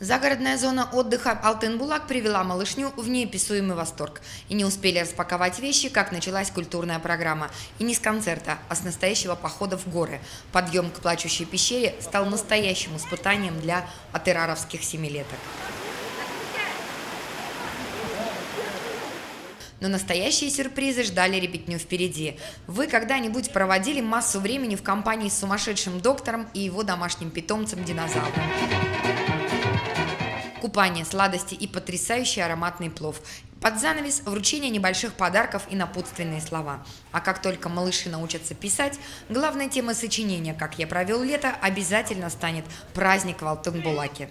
Загородная зона отдыха Алтын-Булак привела малышню в неописуемый восторг. И не успели распаковать вещи, как началась культурная программа. И не с концерта, а с настоящего похода в горы. Подъем к плачущей пещере стал настоящим испытанием для атераровских семилеток. Но настоящие сюрпризы ждали ребятню впереди. Вы когда-нибудь проводили массу времени в компании с сумасшедшим доктором и его домашним питомцем динозавром? Купание, сладости и потрясающий ароматный плов. Под занавес вручение небольших подарков и напутственные слова. А как только малыши научатся писать, главной темой сочинения «Как я провел лето» обязательно станет праздник в Алтын-Булаке.